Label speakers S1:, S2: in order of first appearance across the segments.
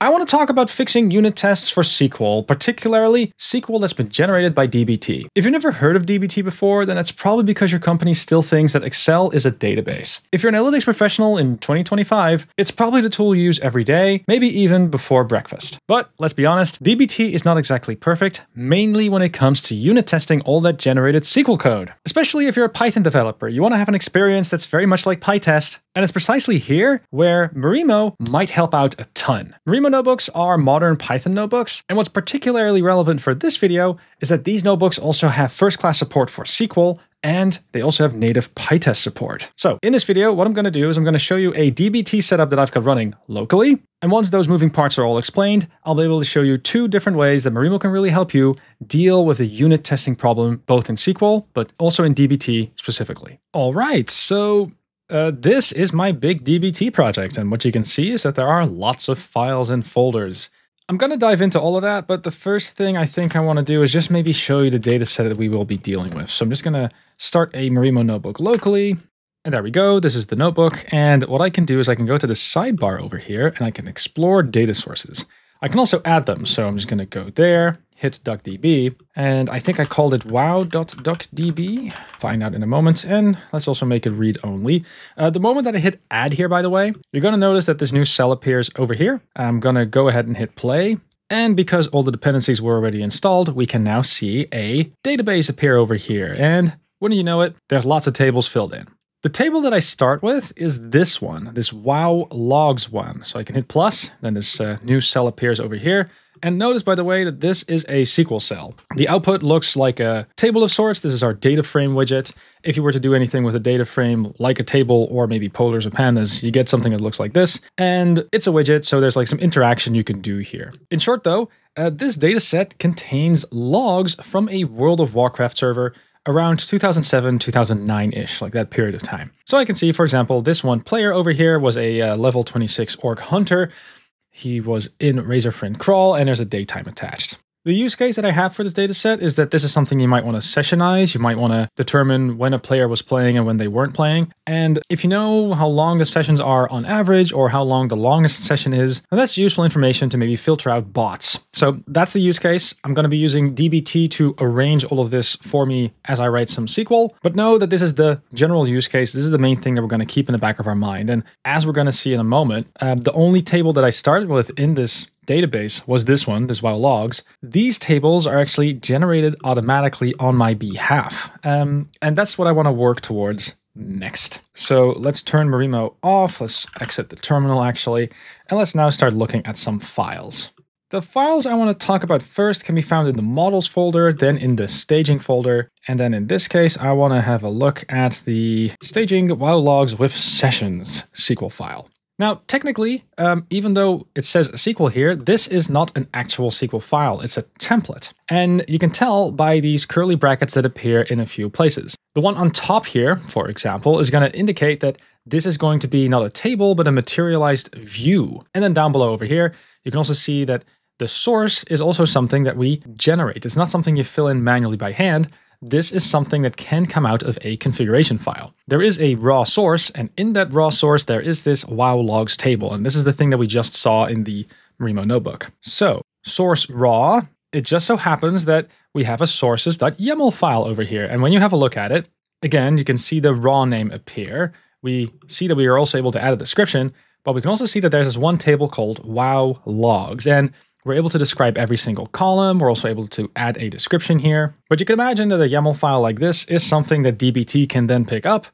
S1: I want to talk about fixing unit tests for SQL, particularly SQL that's been generated by DBT. If you've never heard of DBT before, then that's probably because your company still thinks that Excel is a database. If you're an analytics professional in 2025, it's probably the tool you use every day, maybe even before breakfast. But let's be honest, DBT is not exactly perfect, mainly when it comes to unit testing all that generated SQL code. Especially if you're a Python developer, you want to have an experience that's very much like PyTest, and it's precisely here where Marimo might help out a ton. Marimo notebooks are modern Python notebooks, and what's particularly relevant for this video is that these notebooks also have first-class support for SQL, and they also have native PyTest support. So in this video, what I'm going to do is I'm going to show you a DBT setup that I've got running locally, and once those moving parts are all explained, I'll be able to show you two different ways that Marimo can really help you deal with the unit testing problem, both in SQL, but also in DBT specifically. All right, so uh, this is my big DBT project, and what you can see is that there are lots of files and folders. I'm going to dive into all of that, but the first thing I think I want to do is just maybe show you the data set that we will be dealing with. So I'm just going to start a Marimo notebook locally, and there we go. This is the notebook, and what I can do is I can go to the sidebar over here, and I can explore data sources. I can also add them, so I'm just going to go there, hit DuckDB, and I think I called it wow.duckdb. Find out in a moment, and let's also make it read-only. Uh, the moment that I hit add here, by the way, you're going to notice that this new cell appears over here. I'm going to go ahead and hit play, and because all the dependencies were already installed, we can now see a database appear over here, and wouldn't you know it, there's lots of tables filled in. The table that I start with is this one, this wow logs one. So I can hit plus, then this uh, new cell appears over here. And notice, by the way, that this is a SQL cell. The output looks like a table of sorts. This is our data frame widget. If you were to do anything with a data frame, like a table or maybe polars or pandas, you get something that looks like this. And it's a widget, so there's like some interaction you can do here. In short, though, uh, this data set contains logs from a World of Warcraft server around 2007, 2009-ish, like that period of time. So I can see, for example, this one player over here was a uh, level 26 orc hunter. He was in Razorfen Kraul, and there's a datetime attached. The use case that I have for this data set is that this is something you might want to sessionize. You might want to determine when a player was playing and when they weren't playing. And if you know how long the sessions are on average or how long the longest session is, that's useful information to maybe filter out bots. So that's the use case. I'm going to be using DBT to arrange all of this for me as I write some SQL. But know that this is the general use case. This is the main thing that we're going to keep in the back of our mind. And as we're going to see in a moment, uh, the only table that I started with in this database was this one, this wow logs. These tables are actually generated automatically on my behalf. Um, and that's what I want to work towards next. So let's turn Marimo off. Let's exit the terminal actually. And let's now start looking at some files. The files I want to talk about first can be found in the models folder, then in the staging folder, and then in this case, I want to have a look at the staging wow logs with sessions SQL file. Now, technically, um, even though it says SQL here, this is not an actual SQL file, it's a template. And you can tell by these curly brackets that appear in a few places. The one on top here, for example, is going to indicate that this is going to be not a table, but a materialized view. And then down below over here, you can also see that the source is also something that we generate. It's not something you fill in manually by hand, this is something that can come out of a configuration file. There is a raw source, and in that raw source, there is this wow logs table. And this is the thing that we just saw in the Marimo notebook. So source raw, it just so happens that we have a sources.yaml file over here. And when you have a look at it, again, you can see the raw name appear. We see that we are also able to add a description, but we can also see that there's this one table called wow logs. And we're able to describe every single column. We're also able to add a description here. But you can imagine that a YAML file like this is something that DBT can then pick up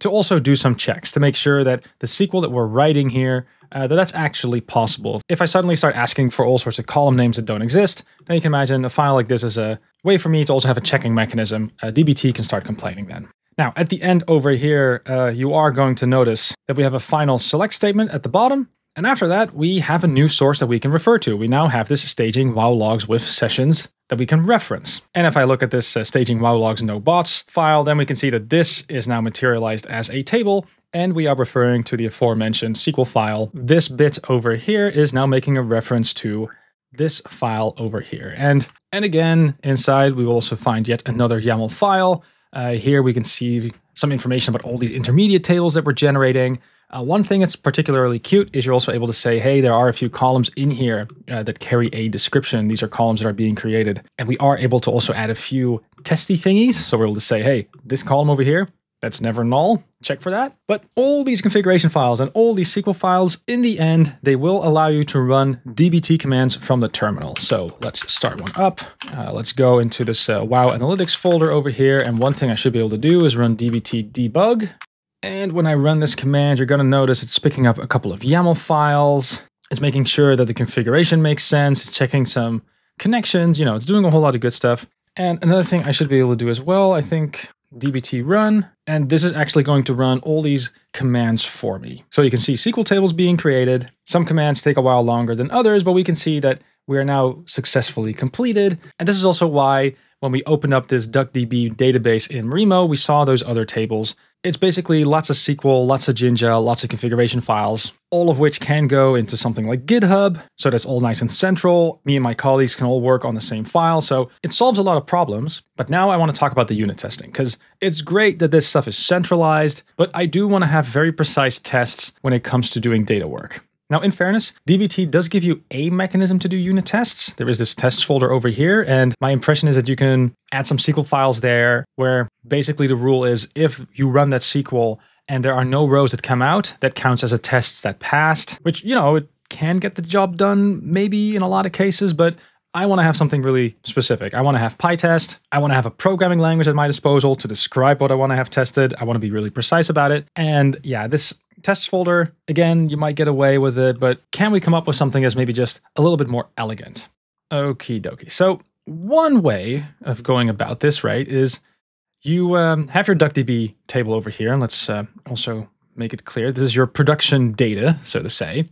S1: to also do some checks to make sure that the SQL that we're writing here, uh, that that's actually possible. If I suddenly start asking for all sorts of column names that don't exist, then you can imagine a file like this is a way for me to also have a checking mechanism. Uh, DBT can start complaining then. Now, at the end over here, uh, you are going to notice that we have a final select statement at the bottom, and after that, we have a new source that we can refer to. We now have this staging wow logs with sessions that we can reference. And if I look at this uh, staging wow logs no bots file, then we can see that this is now materialized as a table and we are referring to the aforementioned SQL file. This bit over here is now making a reference to this file over here. And, and again, inside we will also find yet another YAML file. Uh, here we can see some information about all these intermediate tables that we're generating. Uh, one thing that's particularly cute is you're also able to say, hey, there are a few columns in here uh, that carry a description. These are columns that are being created. And we are able to also add a few testy thingies. So we're able to say, hey, this column over here, that's never null. Check for that. But all these configuration files and all these SQL files, in the end, they will allow you to run DBT commands from the terminal. So let's start one up. Uh, let's go into this uh, WoW Analytics folder over here. And one thing I should be able to do is run dbt debug. And when I run this command, you're going to notice it's picking up a couple of YAML files. It's making sure that the configuration makes sense. It's checking some connections. You know, it's doing a whole lot of good stuff. And another thing I should be able to do as well, I think dbt run, and this is actually going to run all these commands for me. So you can see SQL tables being created. Some commands take a while longer than others, but we can see that we are now successfully completed. And this is also why when we opened up this DuckDB database in Marimo, we saw those other tables it's basically lots of SQL, lots of Jinja, lots of configuration files, all of which can go into something like GitHub. So that's all nice and central. Me and my colleagues can all work on the same file. So it solves a lot of problems. But now I want to talk about the unit testing because it's great that this stuff is centralized, but I do want to have very precise tests when it comes to doing data work. Now, in fairness, DBT does give you a mechanism to do unit tests. There is this tests folder over here, and my impression is that you can add some SQL files there where basically the rule is if you run that SQL and there are no rows that come out, that counts as a test that passed, which, you know, it can get the job done maybe in a lot of cases, but I want to have something really specific. I want to have PyTest. I want to have a programming language at my disposal to describe what I want to have tested. I want to be really precise about it. And yeah, this tests folder, again, you might get away with it, but can we come up with something that's maybe just a little bit more elegant? Okie dokie. So, one way of going about this, right, is you um, have your DuckDB table over here, and let's uh, also make it clear this is your production data, so to say.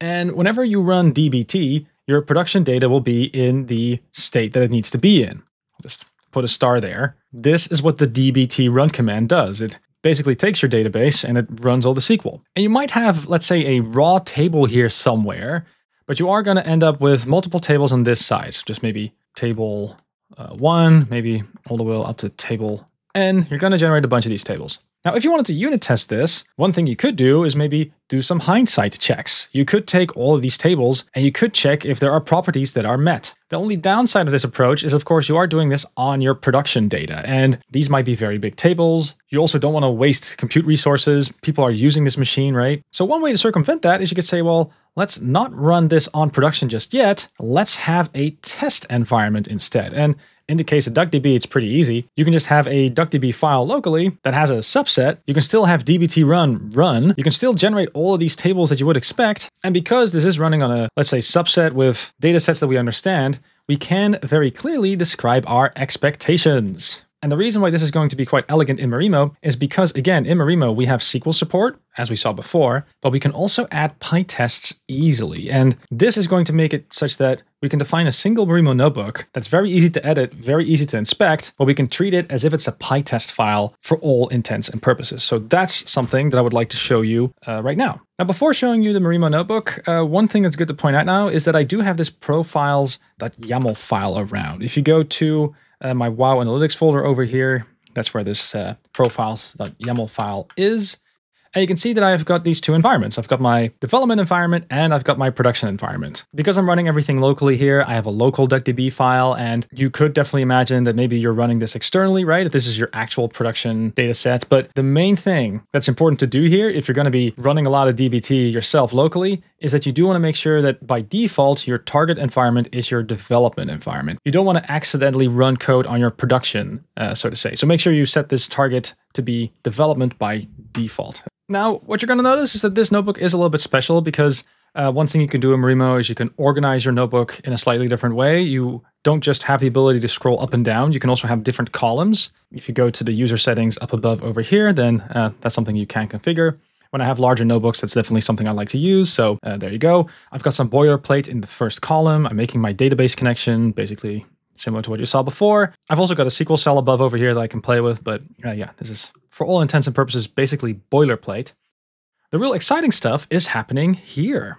S1: And whenever you run DBT, your production data will be in the state that it needs to be in. Just put a star there. This is what the dbt run command does. It basically takes your database and it runs all the SQL. And you might have, let's say, a raw table here somewhere, but you are going to end up with multiple tables on this size, just maybe table uh, one, maybe all the way up to table n. You're going to generate a bunch of these tables. Now, if you wanted to unit test this, one thing you could do is maybe do some hindsight checks. You could take all of these tables and you could check if there are properties that are met. The only downside of this approach is, of course, you are doing this on your production data, and these might be very big tables. You also don't want to waste compute resources. People are using this machine, right? So, one way to circumvent that is you could say, well, let's not run this on production just yet. Let's have a test environment instead. And in the case of DuckDB, it's pretty easy. You can just have a DuckDB file locally that has a subset. You can still have dbt run run. You can still generate all of these tables that you would expect. And because this is running on a, let's say, subset with data sets that we understand, we can very clearly describe our expectations. And the reason why this is going to be quite elegant in Marimo is because, again, in Marimo, we have SQL support, as we saw before, but we can also add PyTests easily. And this is going to make it such that we can define a single Marimo notebook that's very easy to edit, very easy to inspect, but we can treat it as if it's a PyTest file for all intents and purposes. So that's something that I would like to show you uh, right now. Now, before showing you the Marimo notebook, uh, one thing that's good to point out now is that I do have this profiles.yaml file around. If you go to uh, my WoW Analytics folder over here. That's where this uh, profiles.yaml file is. And you can see that I've got these two environments. I've got my development environment and I've got my production environment. Because I'm running everything locally here, I have a local DuckDB file, and you could definitely imagine that maybe you're running this externally, right? If this is your actual production data set. But the main thing that's important to do here, if you're going to be running a lot of DBT yourself locally, is that you do want to make sure that by default, your target environment is your development environment. You don't want to accidentally run code on your production, uh, so to say. So make sure you set this target to be development by default. Now, what you're going to notice is that this notebook is a little bit special because uh, one thing you can do in Marimo is you can organize your notebook in a slightly different way. You don't just have the ability to scroll up and down, you can also have different columns. If you go to the user settings up above over here, then uh, that's something you can configure. When I have larger notebooks, that's definitely something I like to use. So uh, there you go. I've got some boilerplate in the first column. I'm making my database connection, basically similar to what you saw before. I've also got a SQL cell above over here that I can play with, but uh, yeah, this is for all intents and purposes, basically boilerplate. The real exciting stuff is happening here.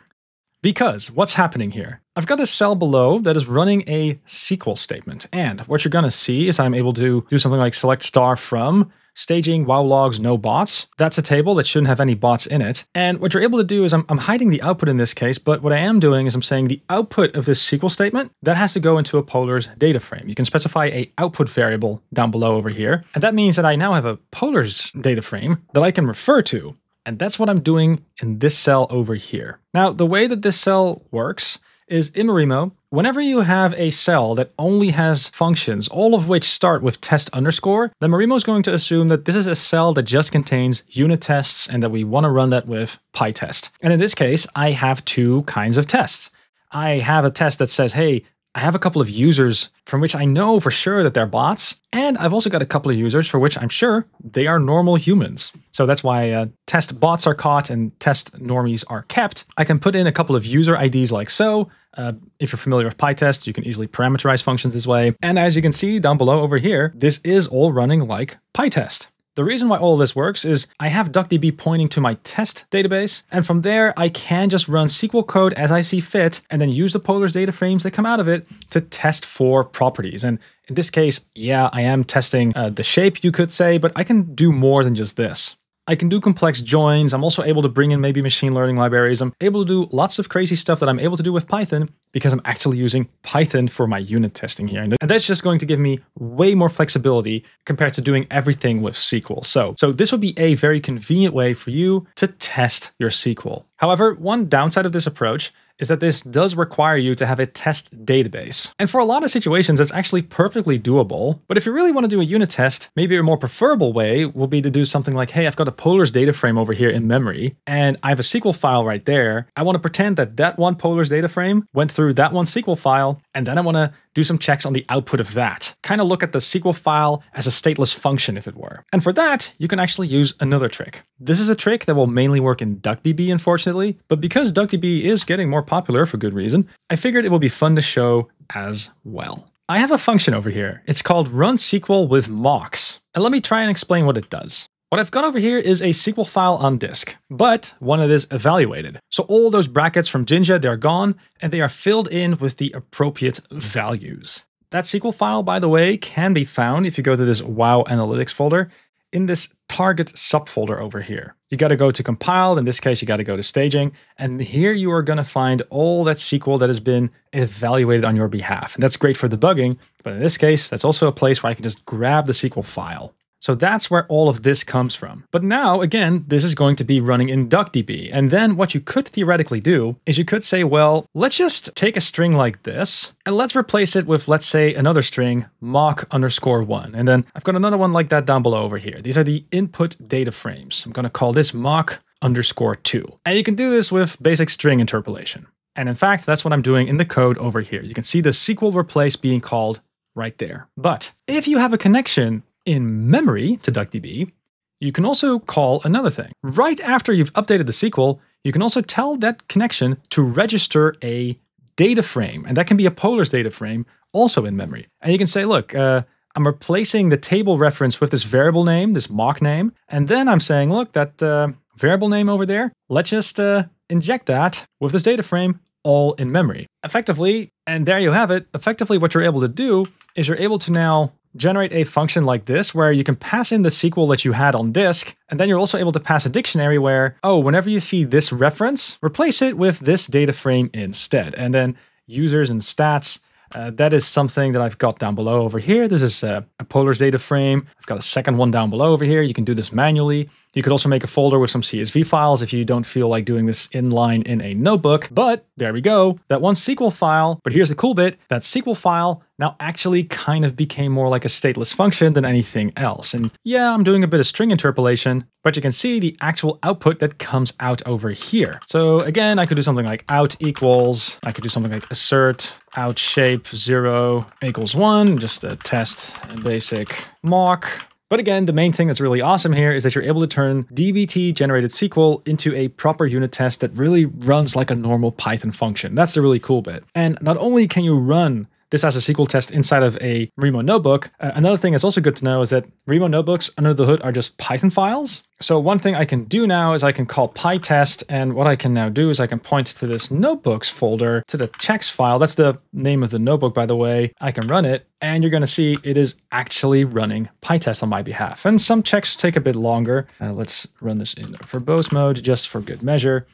S1: Because what's happening here? I've got a cell below that is running a SQL statement. And what you're going to see is I'm able to do something like select star from staging wow logs no bots. That's a table that shouldn't have any bots in it. And what you're able to do is I'm, I'm hiding the output in this case, but what I am doing is I'm saying the output of this SQL statement, that has to go into a Polars data frame. You can specify a output variable down below over here. And that means that I now have a Polars data frame that I can refer to. And that's what I'm doing in this cell over here. Now, the way that this cell works is in Marimo, whenever you have a cell that only has functions, all of which start with test underscore, then Marimo is going to assume that this is a cell that just contains unit tests and that we want to run that with PyTest. And in this case, I have two kinds of tests. I have a test that says, hey, I have a couple of users from which I know for sure that they're bots, and I've also got a couple of users for which I'm sure they are normal humans. So that's why uh, test bots are caught and test normies are kept. I can put in a couple of user IDs like so. Uh, if you're familiar with PyTest, you can easily parameterize functions this way. And as you can see down below over here, this is all running like PyTest. The reason why all this works is I have DuckDB pointing to my test database, and from there I can just run SQL code as I see fit, and then use the Polars data frames that come out of it to test for properties. And in this case, yeah, I am testing uh, the shape, you could say, but I can do more than just this. I can do complex joins. I'm also able to bring in maybe machine learning libraries. I'm able to do lots of crazy stuff that I'm able to do with Python because I'm actually using Python for my unit testing here. And that's just going to give me way more flexibility compared to doing everything with SQL. So, so this would be a very convenient way for you to test your SQL. However, one downside of this approach is that this does require you to have a test database. And for a lot of situations, it's actually perfectly doable. But if you really want to do a unit test, maybe a more preferable way will be to do something like, hey, I've got a Polars data frame over here in memory, and I have a SQL file right there. I want to pretend that that one Polars data frame went through that one SQL file, and then I want to do some checks on the output of that. Kind of look at the SQL file as a stateless function, if it were. And for that, you can actually use another trick. This is a trick that will mainly work in DuckDB, unfortunately, but because DuckDB is getting more popular for good reason, I figured it would be fun to show as well. I have a function over here. It's called run SQL with mocks. And let me try and explain what it does. What I've got over here is a SQL file on disk, but one that is evaluated. So all those brackets from Jinja, they're gone, and they are filled in with the appropriate values. That SQL file, by the way, can be found if you go to this WoW Analytics folder in this target subfolder over here. You got to go to compiled. In this case, you got to go to staging. And here you are going to find all that SQL that has been evaluated on your behalf. And that's great for debugging. But in this case, that's also a place where I can just grab the SQL file. So that's where all of this comes from. But now, again, this is going to be running in DuckDB. And then what you could theoretically do is you could say, well, let's just take a string like this and let's replace it with, let's say, another string, mock underscore one. And then I've got another one like that down below over here. These are the input data frames. I'm going to call this mock underscore two. And you can do this with basic string interpolation. And in fact, that's what I'm doing in the code over here. You can see the SQL replace being called right there. But if you have a connection in memory to DuckDB, you can also call another thing. Right after you've updated the SQL, you can also tell that connection to register a data frame, and that can be a Polars data frame also in memory. And you can say, look, uh, I'm replacing the table reference with this variable name, this mock name, and then I'm saying, look, that uh, variable name over there, let's just uh, inject that with this data frame all in memory. Effectively, and there you have it, effectively what you're able to do is you're able to now generate a function like this where you can pass in the SQL that you had on disk, and then you're also able to pass a dictionary where, oh, whenever you see this reference, replace it with this data frame instead. And then users and stats, uh, that is something that I've got down below over here. This is a, a Polars data frame. I've got a second one down below over here. You can do this manually. You could also make a folder with some CSV files if you don't feel like doing this inline in a notebook. But there we go, that one SQL file. But here's the cool bit, that SQL file now actually kind of became more like a stateless function than anything else. And yeah, I'm doing a bit of string interpolation, but you can see the actual output that comes out over here. So again, I could do something like out equals, I could do something like assert out shape zero equals one, just a test basic mock but again, the main thing that's really awesome here is that you're able to turn DBT generated SQL into a proper unit test that really runs like a normal Python function. That's the really cool bit. And not only can you run this as a SQL test inside of a Marimo notebook. Uh, another thing that's also good to know is that Marimo notebooks under the hood are just Python files. So one thing I can do now is I can call pytest, and what I can now do is I can point to this notebooks folder, to the checks file. That's the name of the notebook, by the way. I can run it, and you're going to see it is actually running pytest on my behalf. And some checks take a bit longer. Uh, let's run this in verbose mode just for good measure.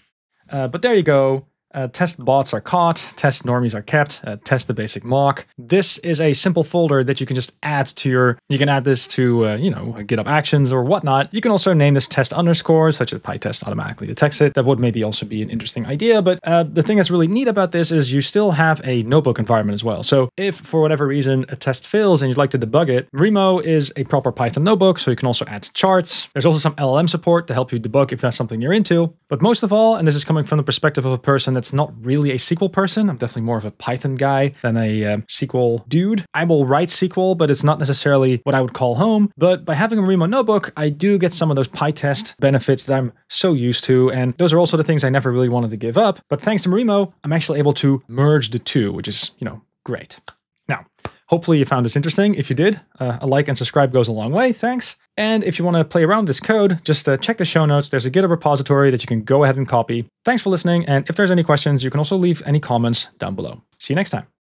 S1: Uh, but there you go. Uh, test bots are caught, test normies are kept, uh, test the basic mock. This is a simple folder that you can just add to your, you can add this to, uh, you know, GitHub Actions or whatnot. You can also name this test underscore, such as PyTest automatically detects it. That would maybe also be an interesting idea, but uh, the thing that's really neat about this is you still have a notebook environment as well. So if for whatever reason a test fails and you'd like to debug it, Marimo is a proper Python notebook, so you can also add charts. There's also some LLM support to help you debug if that's something you're into. But most of all, and this is coming from the perspective of a person that's not really a SQL person. I'm definitely more of a Python guy than a um, SQL dude. I will write SQL, but it's not necessarily what I would call home. But by having a Marimo notebook, I do get some of those PyTest benefits that I'm so used to. And those are also the things I never really wanted to give up. But thanks to Marimo, I'm actually able to merge the two, which is, you know, great. Hopefully you found this interesting. If you did, uh, a like and subscribe goes a long way. Thanks. And if you want to play around with this code, just uh, check the show notes. There's a GitHub repository that you can go ahead and copy. Thanks for listening. And if there's any questions, you can also leave any comments down below. See you next time.